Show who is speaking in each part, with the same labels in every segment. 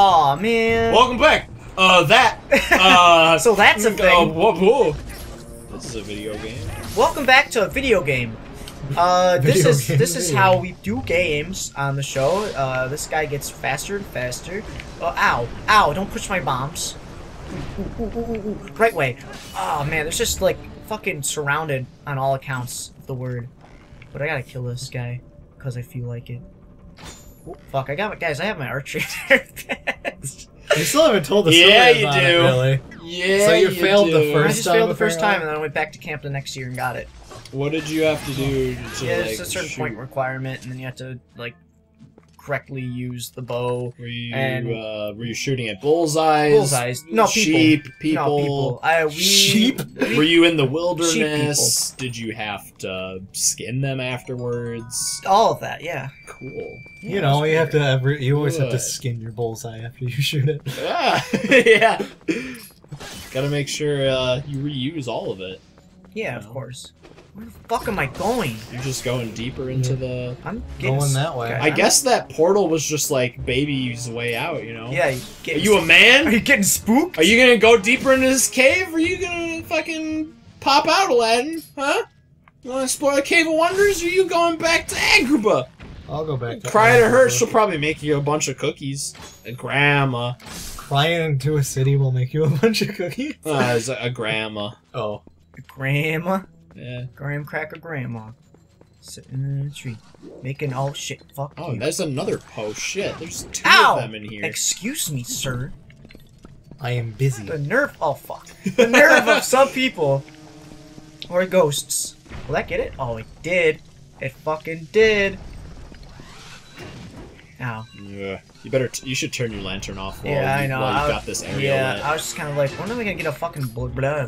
Speaker 1: Aw, man.
Speaker 2: Welcome back. Uh, that. Uh,
Speaker 1: so that's a
Speaker 2: uh,
Speaker 1: thing.
Speaker 2: whoa, whoa. This is a video game.
Speaker 1: Welcome back to a video game. Uh, this
Speaker 3: Video
Speaker 1: is
Speaker 3: game,
Speaker 1: this is how we do games on the show. Uh, this guy gets faster and faster. Oh, ow, ow! Don't push my bombs. Ooh, ooh, ooh, ooh, ooh. Right way. Oh man, there's just like fucking surrounded on all accounts of the word. But I gotta kill this guy because I feel like it. Ooh, fuck! I got my guys. I have my archery.
Speaker 3: You still haven't told the story
Speaker 2: Yeah, you
Speaker 3: about it, really.
Speaker 2: Yeah.
Speaker 3: So you failed the first.
Speaker 1: I
Speaker 3: first
Speaker 1: just
Speaker 3: time,
Speaker 1: failed the first
Speaker 3: apparently?
Speaker 1: time, and then I went back to camp the next year and got it.
Speaker 2: What did you have to do to
Speaker 1: Yeah,
Speaker 2: like
Speaker 1: there's a certain
Speaker 2: shoot?
Speaker 1: point requirement, and then you have to like correctly use the bow.
Speaker 2: Were you
Speaker 1: and-
Speaker 2: uh, were you shooting at bullseyes?
Speaker 1: Bullseyes. No, people.
Speaker 2: Sheep. People.
Speaker 1: No, people. I, we,
Speaker 3: Sheep?
Speaker 2: Were you in the wilderness? Did you have to skin them afterwards?
Speaker 1: All of that, yeah.
Speaker 2: Cool.
Speaker 3: You know, you have to every, you always have to skin your bullseye after you shoot it.
Speaker 2: Yeah. yeah. Gotta make sure uh, you reuse all of it.
Speaker 1: Yeah, of course. Where the fuck am I going?
Speaker 2: You're just going deeper into the.
Speaker 1: I'm getting
Speaker 3: Going that way.
Speaker 2: I guess that portal was just like baby's way out. You know.
Speaker 1: Yeah. You
Speaker 2: Are you a man?
Speaker 1: Are you getting spooked?
Speaker 2: Are you gonna go deeper into this cave? Or are you gonna fucking pop out, Aladdin? Huh? You wanna explore the Cave of Wonders? Or are you going back to Agrabah?
Speaker 3: I'll go back to
Speaker 2: Cry to her. She'll probably make you a bunch of cookies. A grandma.
Speaker 3: Crying into a city will make you a bunch of cookies.
Speaker 2: Uh, it's a, a grandma.
Speaker 3: Oh.
Speaker 1: Grandma,
Speaker 2: Yeah.
Speaker 1: graham cracker, grandma, sitting in a tree, making all shit, fuck
Speaker 2: Oh,
Speaker 1: you.
Speaker 2: there's another oh shit. There's two
Speaker 1: Ow!
Speaker 2: of them in here.
Speaker 1: Excuse me, sir.
Speaker 3: I am busy.
Speaker 1: The nerve. Oh fuck. The nerve of some people. Or ghosts. Will that get it? Oh, it did. It fucking did. Ow.
Speaker 2: Yeah. You better. T- you should turn your lantern off while,
Speaker 1: Yeah,
Speaker 2: you,
Speaker 1: I know.
Speaker 2: while you've got this area
Speaker 1: Yeah,
Speaker 2: lit.
Speaker 1: I was just kind of like, when am I gonna get a fucking blah blah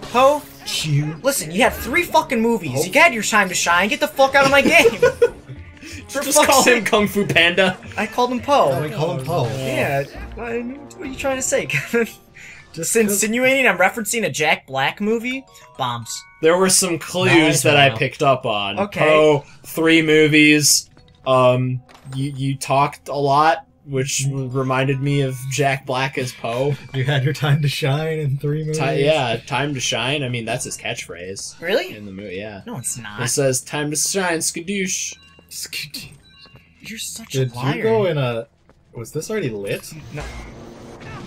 Speaker 1: blah? Poe,
Speaker 3: Chew.
Speaker 1: listen, you had three fucking movies. You had your time to shine. Get the fuck out of my game. For
Speaker 2: Just
Speaker 1: fuck's
Speaker 2: call him. Kung Fu Panda.
Speaker 1: I called him
Speaker 3: Oh, we call him Poe.
Speaker 1: Yeah. I- What are you trying to say, Kevin? Just insinuating I'm referencing a Jack Black movie? Bombs.
Speaker 2: There were some clues
Speaker 3: Nice
Speaker 2: that I
Speaker 3: one.
Speaker 2: picked up on.
Speaker 1: Okay.
Speaker 2: Poe, three movies. Um, you you talked a lot, which reminded me of Jack Black as Poe.
Speaker 3: You had your time to shine in three movies.
Speaker 2: Ti- yeah, time to shine. I mean, that's his catchphrase
Speaker 1: Really?
Speaker 2: in the movie. Yeah,
Speaker 1: No, it's not.
Speaker 2: it says "time to shine, skadoosh."
Speaker 1: You're such
Speaker 3: Did
Speaker 1: a liar.
Speaker 3: Did you go in a? Was this already lit? No.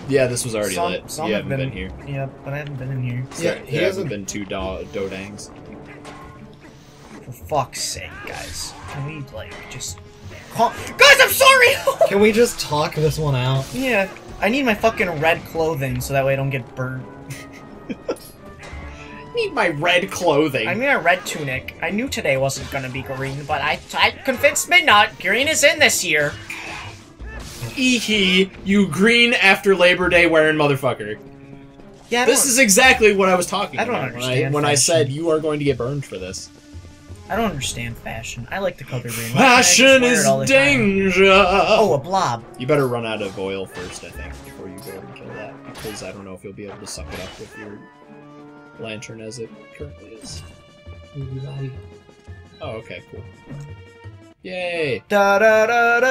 Speaker 2: Yeah, this was already
Speaker 1: Some-
Speaker 2: lit.
Speaker 1: some
Speaker 2: you
Speaker 1: have
Speaker 2: haven't been,
Speaker 1: been-
Speaker 2: here.
Speaker 1: Yeah, but I haven't been in here.
Speaker 3: Yeah,
Speaker 2: There-
Speaker 3: he
Speaker 2: there
Speaker 3: hasn't-
Speaker 2: haven't been two do- dodangs.
Speaker 1: For fuck's sake, guys. Can we, like, just. Guys, I'm sorry!
Speaker 3: Can we just talk this one out?
Speaker 1: yeah, I need my fucking red clothing so that way I don't get burnt.
Speaker 2: Need my red clothing.
Speaker 1: I mean, a red tunic. I knew today wasn't gonna be green, but I, I convinced Midnight green is in this year.
Speaker 2: Eehee, you green after Labor Day wearing motherfucker.
Speaker 1: Yeah, I
Speaker 2: This is exactly what I was talking
Speaker 1: I don't
Speaker 2: about when I,
Speaker 1: understand
Speaker 2: when I said you are going to get burned for this.
Speaker 1: I don't understand fashion. I like the color green. Why can't I just
Speaker 2: Fashion
Speaker 1: is it
Speaker 2: is
Speaker 1: all the time?
Speaker 2: danger.
Speaker 1: Oh, a blob.
Speaker 2: You better run out of oil first, I think, before you go and kill that, because I don't know if you'll be able to suck it up with your lantern as it currently is. Oh, okay, cool. Yay!
Speaker 1: Da da da da.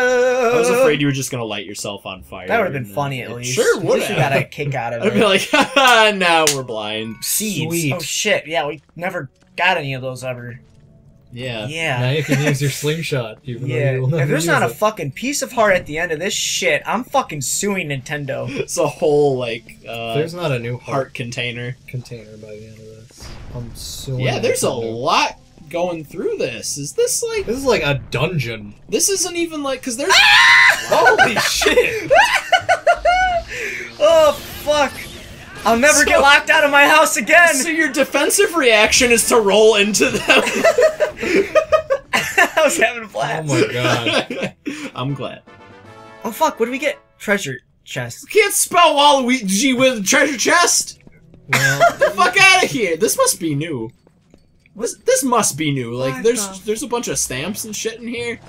Speaker 2: I was afraid you were just gonna light yourself on fire.
Speaker 1: That would have been
Speaker 2: and,
Speaker 1: funny at
Speaker 2: it
Speaker 1: least.
Speaker 2: Sure
Speaker 1: At
Speaker 2: would
Speaker 1: least
Speaker 2: have.
Speaker 1: we got a kick out of it.
Speaker 2: I'd be
Speaker 1: it.
Speaker 2: like, haha, now we're blind.
Speaker 1: Seeds.
Speaker 3: Sweet.
Speaker 1: Oh shit! Yeah, we never got any of those ever.
Speaker 2: Yeah.
Speaker 1: Yeah.
Speaker 3: Now you can use your slingshot. Even though
Speaker 1: Yeah.
Speaker 3: you will never
Speaker 1: If there's
Speaker 3: use
Speaker 1: not a fucking piece of heart at the end of this shit, I'm fucking suing Nintendo.
Speaker 2: It's a whole, like, uh,
Speaker 3: there's not a new heart
Speaker 2: heart container.
Speaker 3: container by the end of this. I'm suing.
Speaker 2: Yeah, there's a lot going through this. Is this like
Speaker 3: This is like a dungeon.
Speaker 2: this isn't even like because there's
Speaker 3: Holy shit!
Speaker 1: oh fuck! I'll never
Speaker 2: So-
Speaker 1: get locked out of my house again.
Speaker 2: so your defensive reaction is to roll into them.
Speaker 1: I was having a
Speaker 3: Oh
Speaker 1: blast.
Speaker 3: my god.
Speaker 2: I'm glad.
Speaker 1: Oh fuck! What do we get? Treasure chest.
Speaker 2: Can't spell Waluigi with treasure chest.
Speaker 3: Well,
Speaker 2: Get the fuck out of here. This must be new. This, this must be new. Like there's there's a bunch of stamps and shit in here.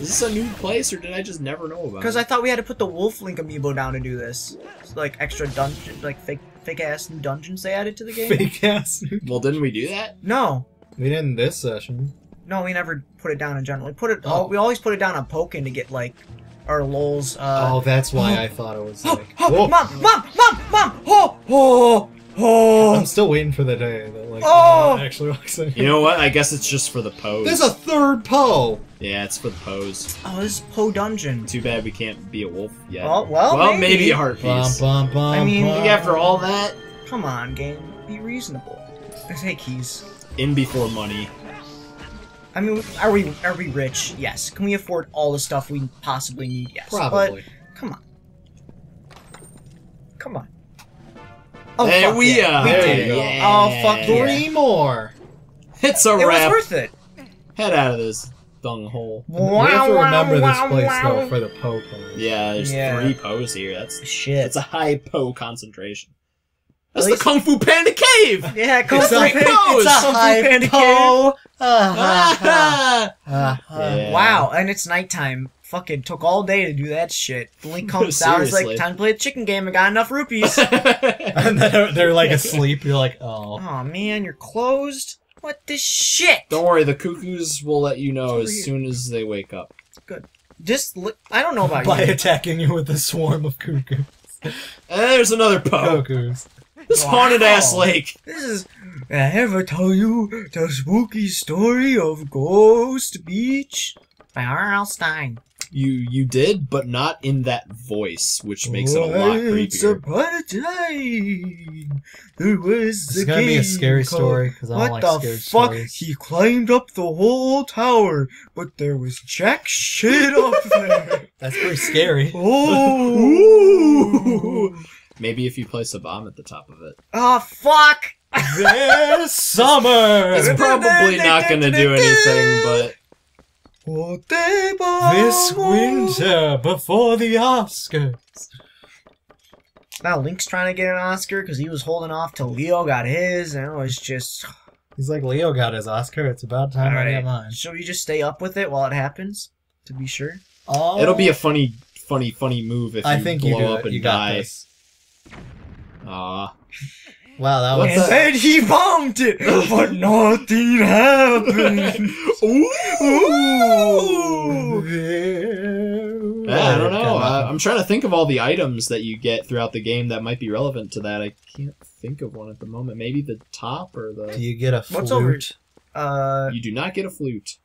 Speaker 2: Is this a new place or did I just never know about?
Speaker 1: Because
Speaker 2: it?
Speaker 1: I thought we had to put the Wolf Link amiibo down to do this. It's like extra dungeon, like fake, fake ass new dungeons they added to the game.
Speaker 3: fake ass.
Speaker 2: well, didn't we do that?
Speaker 1: No,
Speaker 3: We didn't this session.
Speaker 1: no, we never put it down in general. We put it.
Speaker 3: Oh.
Speaker 1: We always put it down on Pokken to get like our Lol's. Uh,
Speaker 3: oh, that's why I thought it was
Speaker 1: oh,
Speaker 3: like.
Speaker 1: oh,
Speaker 3: Whoa.
Speaker 1: mom, mom, mom, mom! Oh, oh, oh!
Speaker 3: I'm still waiting for the day that like
Speaker 1: Oh!
Speaker 3: Emma actually walks in.
Speaker 2: You know what? I guess it's just for the pose.
Speaker 3: There's a third Poe.
Speaker 2: Yeah, it's for the pose.
Speaker 1: Oh, this is Poe Dungeon.
Speaker 2: Too bad we can't be a wolf yet.
Speaker 1: Oh, well,
Speaker 2: well,
Speaker 1: maybe.
Speaker 2: maybe, a heart piece.
Speaker 3: bum, bum,
Speaker 1: I mean,
Speaker 3: bum.
Speaker 2: After all that,
Speaker 1: Come on, game. Be reasonable. Hey, keys.
Speaker 2: in before money.
Speaker 1: I mean, are we are we rich? Yes. Can we afford all the stuff we possibly need? Yes.
Speaker 3: Probably.
Speaker 1: But come on. Come on. Oh,
Speaker 2: There
Speaker 1: fuck
Speaker 2: we
Speaker 1: yeah.
Speaker 2: are.
Speaker 1: We
Speaker 3: There
Speaker 1: did
Speaker 3: you
Speaker 1: it.
Speaker 3: go.
Speaker 1: Oh, fuck yeah.
Speaker 3: Three more.
Speaker 2: It's a
Speaker 1: It was
Speaker 2: wrap.
Speaker 1: worth it.
Speaker 2: Head out of this dung hole.
Speaker 3: we have to remember
Speaker 1: wow,
Speaker 3: this place
Speaker 1: wow.
Speaker 3: though for the Poe part.
Speaker 2: Yeah, there's
Speaker 1: Yeah.
Speaker 2: three Poes here. That's
Speaker 1: Shit.
Speaker 2: It's a high Poe concentration. That's
Speaker 1: At
Speaker 2: the Kung Fu Panda cave.
Speaker 1: yeah, Kung Fu Panda.
Speaker 2: pose.
Speaker 1: It's a Kung Fu Panda cave.
Speaker 3: Ah, ah,
Speaker 1: Wow, and it's nighttime. Fucking took all day to do that shit. The link comes out, it's like, time to play the chicken game, I got enough rupees.
Speaker 3: and then they're, they're like asleep. You're like, oh.
Speaker 1: oh man, you're closed? What the shit?
Speaker 2: Don't worry, the cuckoos will let you know as
Speaker 1: here.
Speaker 2: soon as they wake up. Good.
Speaker 1: Just, li- I don't know about
Speaker 3: By
Speaker 1: you.
Speaker 3: attacking you with a swarm of cuckoos.
Speaker 2: And there's another Poe.
Speaker 3: Cuckoos.
Speaker 2: This
Speaker 1: Wow.
Speaker 2: haunted ass lake.
Speaker 1: This is. I ever tell you the spooky story of Ghost Beach by R.L. Stine.
Speaker 2: You you did, but not in that voice, which makes it a lot creepier.
Speaker 1: upon a time, there was
Speaker 3: This is
Speaker 1: a
Speaker 3: gonna be a
Speaker 1: king
Speaker 3: scary
Speaker 1: called-
Speaker 3: story because I don't
Speaker 1: What
Speaker 3: like
Speaker 1: the
Speaker 3: scary
Speaker 1: fuck?
Speaker 3: stories.
Speaker 1: He climbed up the whole tower, but there was jack shit up there.
Speaker 3: That's pretty scary.
Speaker 1: Oh,
Speaker 2: Maybe if you place a bomb at the top of it.
Speaker 1: oh fuck!
Speaker 3: this summer.
Speaker 2: It's probably not gonna do anything, but
Speaker 3: This winter before the Oscars.
Speaker 1: Now Link's trying to get an Oscar because he was holding off till Leo got his, and it was just.
Speaker 3: He's like, Leo got his Oscar. It's about time I
Speaker 1: Alright.
Speaker 3: get mine.
Speaker 1: Should we just stay up with it while it happens? To be sure.
Speaker 3: Oh,
Speaker 2: it'll be a funny, funny, funny move if you
Speaker 3: think
Speaker 2: blow
Speaker 3: you
Speaker 2: up
Speaker 3: it.
Speaker 2: and
Speaker 3: You got
Speaker 2: die.
Speaker 3: This.
Speaker 2: Aw.
Speaker 3: Wow, that was.
Speaker 1: and
Speaker 2: the-
Speaker 1: then he bombed it, but nothing happened. Ooh.
Speaker 2: Yeah, I don't know. Uh, I'm trying to think of all the items that you get throughout the game that might be relevant to that. I can't think of one at the moment. Maybe the top or the.
Speaker 3: Do you get a flute?
Speaker 1: What's over- Uh,
Speaker 2: You do not get a flute.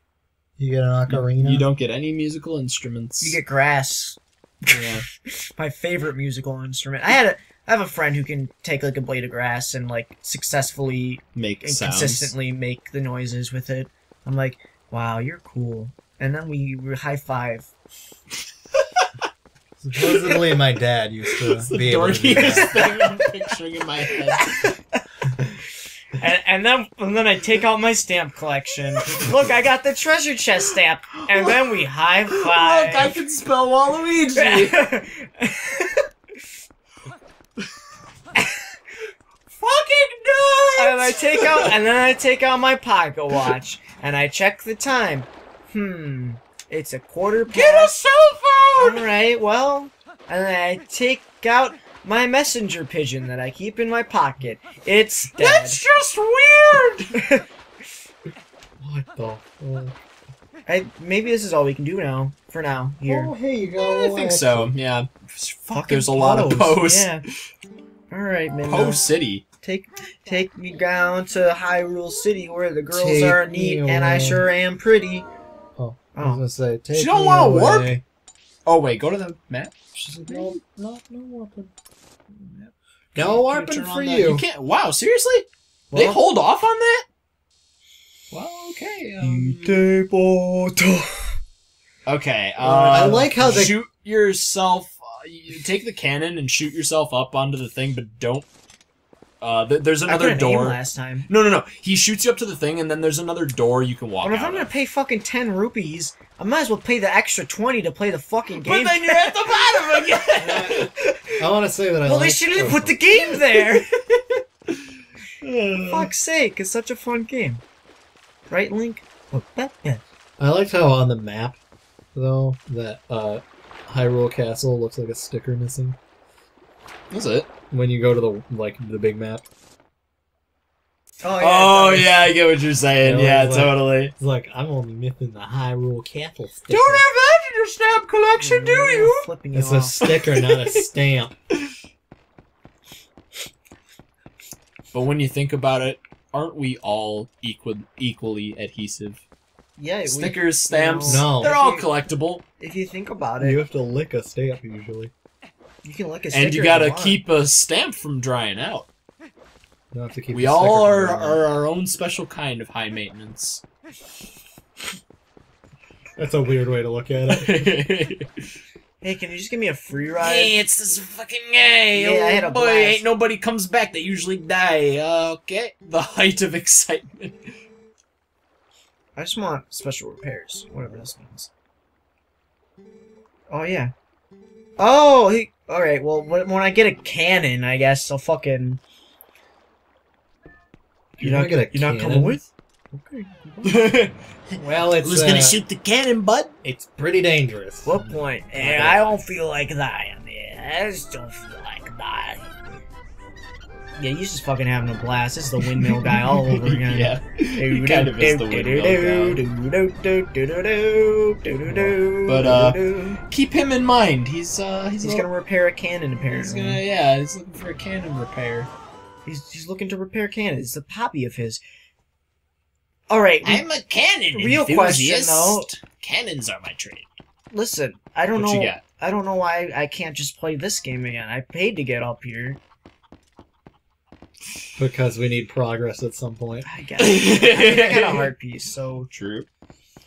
Speaker 3: You get an ocarina.
Speaker 2: You don't get any musical instruments.
Speaker 1: you get grass.
Speaker 2: Yeah.
Speaker 1: My favorite musical instrument. I had a. I have a friend who can take like a blade of grass and like successfully
Speaker 2: Make
Speaker 1: and
Speaker 2: sounds.
Speaker 1: consistently make the noises with it. I'm like, wow, you're cool. And then we, we high five.
Speaker 3: Supposedly, my dad used to
Speaker 2: It's the
Speaker 3: be able to do
Speaker 2: dorkiest
Speaker 3: that.
Speaker 2: thing I'm picturing in my head.
Speaker 1: And, and then and then I take out my stamp collection. Look, I got the treasure chest stamp. And then we high
Speaker 2: Look,
Speaker 1: five.
Speaker 2: I can spell Waluigi. Fucking nuts!
Speaker 1: and I take out and then I take out my pocket watch and I check the time. Hmm. It's a quarter past.
Speaker 2: Get a cell phone!
Speaker 1: All right. Well, and then I take out my messenger pigeon that I keep in my pocket. It's dead.
Speaker 2: That's just weird!
Speaker 3: What the fuck?
Speaker 1: I, maybe this is all we can do now. For now, here.
Speaker 3: Oh, hey, you go. a
Speaker 2: I
Speaker 3: little
Speaker 2: think so, yeah. Fuck,
Speaker 1: Fucking
Speaker 2: there's a lot of
Speaker 1: Poes,
Speaker 2: Poes.
Speaker 1: Yeah. All right, man.
Speaker 2: Poe City.
Speaker 1: Take take me down to Hyrule City where the girls
Speaker 3: Take
Speaker 1: are neat and I sure am pretty.
Speaker 3: Oh, I was
Speaker 1: Oh.
Speaker 3: gonna say, take
Speaker 2: She don't
Speaker 3: me
Speaker 2: wanna warp?
Speaker 3: away.
Speaker 2: Oh, wait, go to the map.
Speaker 3: She's like, no, no, no warping.
Speaker 2: Can
Speaker 3: No
Speaker 2: you
Speaker 3: warping
Speaker 2: turn
Speaker 3: for you.
Speaker 2: You can't. Wow, seriously? they hold off on that? Well, okay. Um, okay. Uh,
Speaker 3: I like how they-
Speaker 2: shoot yourself. Uh, you take the cannon and shoot yourself up onto the thing, but don't. Uh, th- there's another
Speaker 1: couldn't
Speaker 2: door.
Speaker 1: last time.
Speaker 2: No, no, no. He shoots you up to the thing, and then there's another door you can walk
Speaker 1: But if
Speaker 2: out
Speaker 1: I'm gonna
Speaker 2: of.
Speaker 1: pay fucking ten rupees, I might as well pay the extra twenty to play the fucking game.
Speaker 2: But then you're at the bottom again.
Speaker 3: I want to say that I
Speaker 1: well, they shouldn't have put the game there. Fuck's sake, it's such a fun game. Right, Link? Yeah.
Speaker 3: I liked how on the map, though, that uh, Hyrule Castle looks like a sticker missing
Speaker 2: Is it.
Speaker 3: When you go to the like the big map.
Speaker 1: Oh,
Speaker 2: Oh
Speaker 1: it
Speaker 2: yeah, I get what you're saying.
Speaker 3: Yeah,
Speaker 2: Yeah,
Speaker 3: it's like-
Speaker 2: totally.
Speaker 3: It's like I'm only missing the Hyrule Castle sticker.
Speaker 2: Don't have that to your stamp collection, do you?
Speaker 1: Flipping you
Speaker 3: It's a sticker, not a stamp.
Speaker 2: But when you think about it, aren't we all equal, equally adhesive?
Speaker 1: Yeah, we-
Speaker 2: Stickers, stamps,
Speaker 3: No.
Speaker 2: they're all collectible.
Speaker 1: if you think about it,
Speaker 3: You
Speaker 1: you,
Speaker 3: have to lick a stamp usually.
Speaker 1: Can lick a sticker.
Speaker 2: And you gotta
Speaker 1: want.
Speaker 2: keep a stamp from drying out.
Speaker 3: You have to keep
Speaker 2: We
Speaker 3: the
Speaker 2: all are, are our own special kind of high maintenance.
Speaker 3: That's a weird way to look at it.
Speaker 1: Hey, can you just give me a free ride?
Speaker 2: Hey, it's this fucking guy.
Speaker 1: Yeah, I had a
Speaker 2: oh boy,
Speaker 1: blast.
Speaker 2: ain't nobody comes back. They usually die. Uh, okay, the height of excitement.
Speaker 1: I just want special repairs, whatever this means. Oh yeah. Oh, he. All right. Well, when, when I get a cannon, I guess I'll fucking.
Speaker 3: You're not gonna
Speaker 1: You're not coming with? Okay.
Speaker 3: Well, it's
Speaker 2: Who's
Speaker 3: uh,
Speaker 2: gonna shoot the cannon, bud?
Speaker 3: It's pretty dangerous.
Speaker 1: What point? Eh, I don't feel like dying. Yeah, I just don't feel like dying. Yeah, he's just fucking having a blast. This is the windmill guy all over again.
Speaker 2: yeah, he kind of is the windmill guy. But, uh, Keep him in mind. He's uh, he's,
Speaker 1: he's
Speaker 2: a
Speaker 1: gonna repair a cannon
Speaker 2: he's gonna yeah, he's looking for a cannon repair.
Speaker 1: He's, he's looking to repair cannons. It's a hobby of his. All right,
Speaker 2: I'm a cannon
Speaker 1: Real question,
Speaker 2: enthusiast.
Speaker 1: though.
Speaker 2: Cannons are my trade.
Speaker 1: listen. I don't
Speaker 2: What
Speaker 1: know. I don't know why I can't just play this game again. I paid to get up here.
Speaker 3: Because we need progress at some point.
Speaker 1: I guess. I, mean, I got a heart piece, so
Speaker 2: True.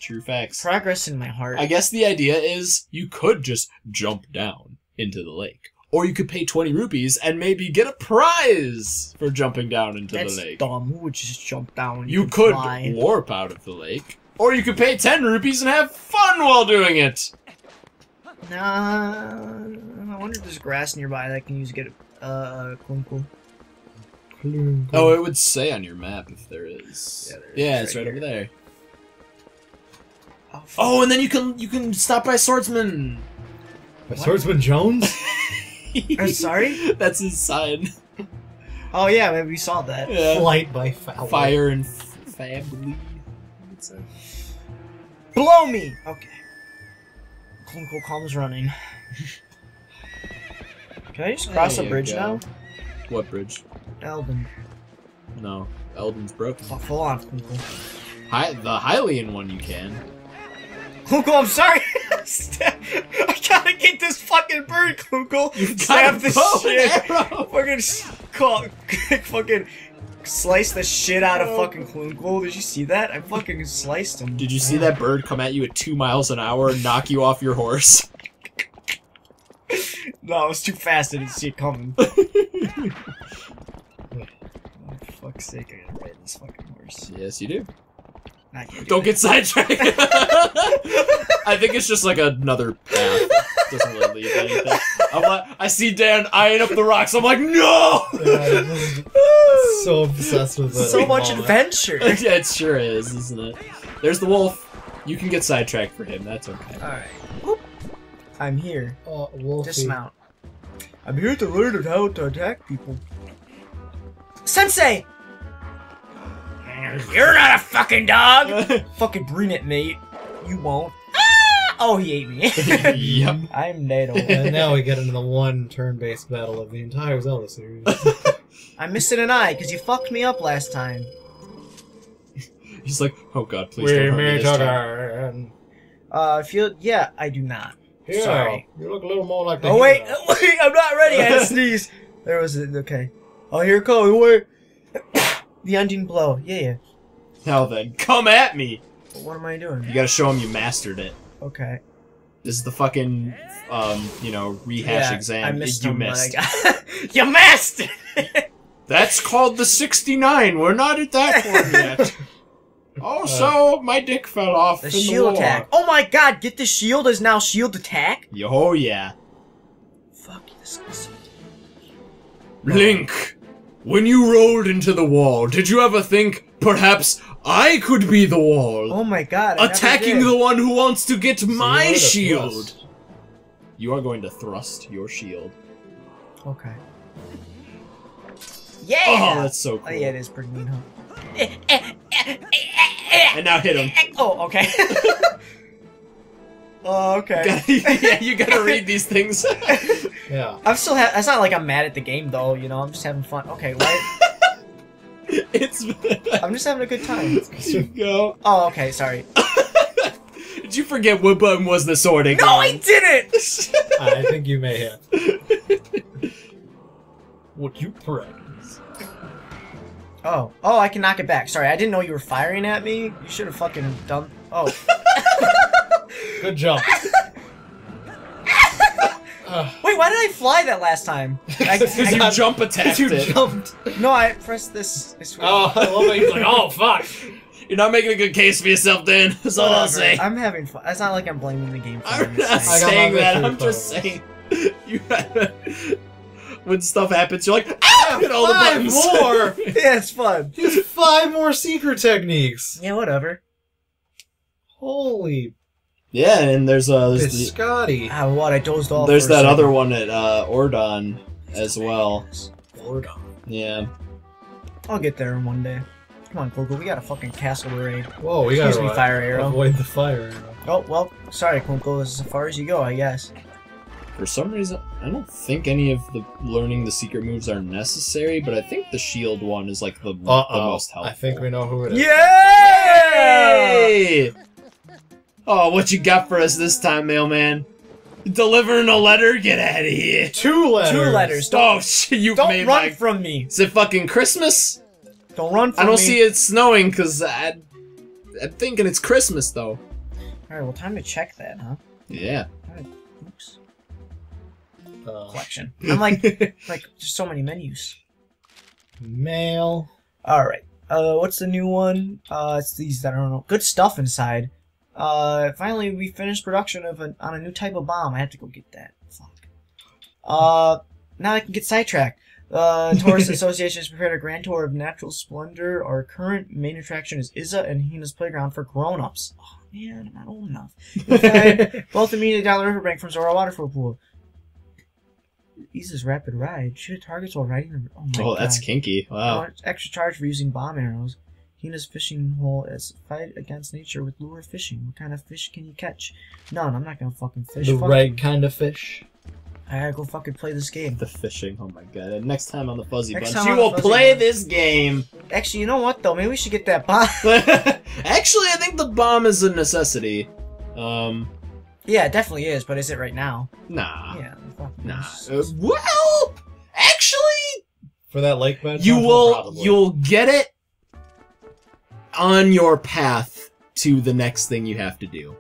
Speaker 2: True facts.
Speaker 1: progress in my heart.
Speaker 2: I guess the idea is you could just jump down into the lake. Or you could pay 20 rupees and maybe get a prize for jumping down into
Speaker 1: That's
Speaker 2: the lake.
Speaker 1: dumb. Who would just jump down?
Speaker 2: You could
Speaker 1: fly?
Speaker 2: warp out of the lake. Or you could pay 10 rupees and have fun while doing it.
Speaker 1: Nah. I wonder if there's grass nearby that I can use to get a uh, kunku.
Speaker 2: Oh, it would say on your map if there is.
Speaker 1: Yeah, there is.
Speaker 2: Yeah,
Speaker 1: It's
Speaker 2: it's
Speaker 1: right
Speaker 2: right, over there.
Speaker 1: Oh.
Speaker 2: Oh, and then you can you can stop by Swordsman.
Speaker 3: By Swordsman Jones?
Speaker 1: I'm sorry?
Speaker 2: That's his sign.
Speaker 1: Oh yeah, maybe we saw that.
Speaker 2: Yeah.
Speaker 3: Flight by Fowler.
Speaker 2: Fire and f- family. I would.
Speaker 1: Blow me! Okay. Kunku comes running. Can I just cross
Speaker 2: There
Speaker 1: a bridge now?
Speaker 2: What bridge?
Speaker 1: Eldin.
Speaker 2: No, Eldin's broken.
Speaker 1: Oh, full on.
Speaker 2: Hi- the Hylian one you can.
Speaker 1: Kunku, I'm sorry! I gotta get this fucking bird, Kunku! Stab this shit! fucking call, fucking slice the shit out of oh. fucking Kunku. Did you see that? I fucking sliced him.
Speaker 2: Did you see that bird come at you at two miles an hour and knock you off your horse?
Speaker 1: No, it was too fast. I didn't see it coming. Fuck's sake, I gotta ride this fucking horse.
Speaker 2: Yes, you do.
Speaker 1: Not gonna do
Speaker 2: Don't get sidetracked. I think it's just like another path. Doesn't really lead anything. I'm like, I see Dan eyeing up the rocks. I'm like, no.
Speaker 3: Yeah, so obsessed with it.
Speaker 1: so much adventure.
Speaker 2: yeah, it sure is, isn't it? There's the wolf. You can get sidetracked for him. That's okay.
Speaker 1: Alright. Whoop. I'm here.
Speaker 3: Oh, Wolfie.
Speaker 1: Dismount. I'm here to learn how to attack people. Sensei! You're not a fucking dog! fucking bring it, mate. You won't. Ah! Oh, he ate me.
Speaker 2: yep.
Speaker 1: I'm Nato.
Speaker 3: And now we get into the one turn-based battle of the entire Zelda series.
Speaker 1: I'm missing an eye because you fucked me up last time.
Speaker 2: He's like, oh god, please don't hurt me this time.
Speaker 1: Uh, I feel. Yeah, I do not.
Speaker 3: Yeah,
Speaker 1: Sorry.
Speaker 3: you look a little more like the
Speaker 1: Oh, wait, wait, I'm not ready. I had to sneeze. There was a. Okay. Oh, here it goes. Wait. The ending blow. Yeah, yeah.
Speaker 2: Now then, come at me.
Speaker 1: What am I doing?
Speaker 2: You gotta show him you mastered it.
Speaker 1: Okay.
Speaker 2: This is the fucking, um, you know, rehash
Speaker 1: Yeah,
Speaker 2: exam.
Speaker 1: I missed
Speaker 2: you
Speaker 1: but
Speaker 2: missed.
Speaker 1: you missed!
Speaker 2: That's called the 69. We're not at that point yet. Also, my dick fell off
Speaker 1: the shield
Speaker 2: the
Speaker 1: attack. Oh my god, get the shield is now shield attack?
Speaker 2: Yo, oh yeah.
Speaker 1: Fuck this.
Speaker 2: Link, when you rolled into the wall, did you ever think perhaps I could be the wall?
Speaker 1: Oh my god. I never
Speaker 2: attacking
Speaker 1: did.
Speaker 2: the one who wants to get
Speaker 3: So
Speaker 2: my
Speaker 3: are
Speaker 2: shield.
Speaker 3: thrust.
Speaker 2: You are going to thrust your shield.
Speaker 1: Okay. Oh, yeah!
Speaker 2: Oh, that's so cool.
Speaker 1: Oh, yeah, it is pretty mean, huh?
Speaker 2: And now hit him.
Speaker 1: Oh, okay. Oh, okay.
Speaker 2: Yeah, you gotta read these things.
Speaker 3: Yeah.
Speaker 1: I'm still. Ha- it's not like I'm mad at the game though. You know, I'm just having fun. Okay, why?
Speaker 2: it's.
Speaker 1: I'm just having a good time.
Speaker 2: you go.
Speaker 1: Oh, okay. Sorry.
Speaker 2: Did you forget what button was the sword again?
Speaker 1: No, I didn't.
Speaker 3: I think you may have. what you pray?
Speaker 1: Oh, oh, I can knock it back. Sorry, I didn't know you were firing at me. You should have fucking done. Oh,
Speaker 3: Good jump.
Speaker 1: Wait, why did I fly that last time? I,
Speaker 2: Because you
Speaker 1: I-
Speaker 2: jump attacked
Speaker 3: you
Speaker 2: it.
Speaker 3: jumped.
Speaker 1: no, I pressed this. I swear.
Speaker 3: Oh, I love how he's like, oh fuck.
Speaker 2: You're not making a good case for yourself, Dan. That's all I'll say.
Speaker 1: I'm having fun. It's not like I'm blaming the game for
Speaker 2: I'm not
Speaker 1: thing.
Speaker 3: I got my
Speaker 2: saying that. I'm just
Speaker 3: photo.
Speaker 2: saying. You when stuff happens, you're like, ah! Hit all the
Speaker 3: Five
Speaker 2: buttons.
Speaker 3: more.
Speaker 1: Yeah, it's fun.
Speaker 3: Here's five more secret techniques.
Speaker 1: Yeah, whatever.
Speaker 3: Holy
Speaker 2: yeah, and there's uh, there's, the,
Speaker 3: Scotty.
Speaker 1: Ah, what? I dozed off.
Speaker 2: there's that other one at uh, Ordon as well.
Speaker 3: Ordon.
Speaker 2: Yeah.
Speaker 1: I'll get there in one day. Come on, Google. We got a fucking castle to raid.
Speaker 3: Whoa, we
Speaker 1: Excuse
Speaker 3: gotta
Speaker 1: me, fire arrow.
Speaker 3: avoid the fire arrow.
Speaker 1: Oh well, sorry, Kunkel. This is as far as you go, I guess.
Speaker 2: For some reason, I don't think any of the learning the secret moves are necessary, but I think the shield one is like the,
Speaker 3: Uh
Speaker 2: the most helpful.
Speaker 3: I think we know who it is.
Speaker 2: Yay! Oh, what you got for us this time, mailman? Delivering a letter? Get out of here!
Speaker 3: Two letters.
Speaker 1: Two letters.
Speaker 2: Oh shit! You
Speaker 1: Don't
Speaker 2: made
Speaker 1: run
Speaker 2: my.
Speaker 1: from me.
Speaker 2: Is it fucking Christmas?
Speaker 1: Don't run from me.
Speaker 2: I don't
Speaker 1: me.
Speaker 2: see it snowing because I. I'm thinking it's Christmas though.
Speaker 1: All right, well, time to check that, huh?
Speaker 2: Yeah.
Speaker 1: Oops.
Speaker 3: Uh,
Speaker 1: Collection. I'm like, like, there's so many menus.
Speaker 3: mail.
Speaker 1: All right. Uh, what's the new one? Uh, it's these. That I don't know. Good stuff inside. Uh, finally, we finished production of a, on a new type of bomb. I have to go get that. Fuck. Uh, now I can get sidetracked. Uh, Tourist Association has prepared a grand tour of natural splendor. Our current main attraction is Iza and Hena's playground for grown-ups. Oh man, I'm not old enough. Both immediately down the riverbank from Zora Waterfall Pool. Iza's rapid ride. Shoot at targets while riding the. Oh my
Speaker 2: Oh, that's kinky. Wow.
Speaker 1: Extra charge for using bomb arrows. Hena's fishing hole is fight against nature with lure fishing. What kind of fish can you catch? None. I'm not gonna fucking fish.
Speaker 3: the
Speaker 1: Fuck
Speaker 3: right
Speaker 1: you.
Speaker 3: kind of fish.
Speaker 1: I gotta go fucking play this game.
Speaker 2: The fishing. Oh my god. And next time on the Fuzzy
Speaker 1: Next
Speaker 2: Bunch, you will play
Speaker 1: Bunch.
Speaker 2: this game.
Speaker 1: Actually, you know what though? Maybe we should get that bomb.
Speaker 2: Actually, I think the bomb is a necessity. Um,
Speaker 1: yeah, it definitely is. But is it right now?
Speaker 2: nah.
Speaker 1: Yeah. fuck,
Speaker 2: Nah. Uh, well, actually,
Speaker 3: For that lake bed?
Speaker 2: you will
Speaker 3: Probably.
Speaker 2: you'll get it on your path to the next thing you have to do.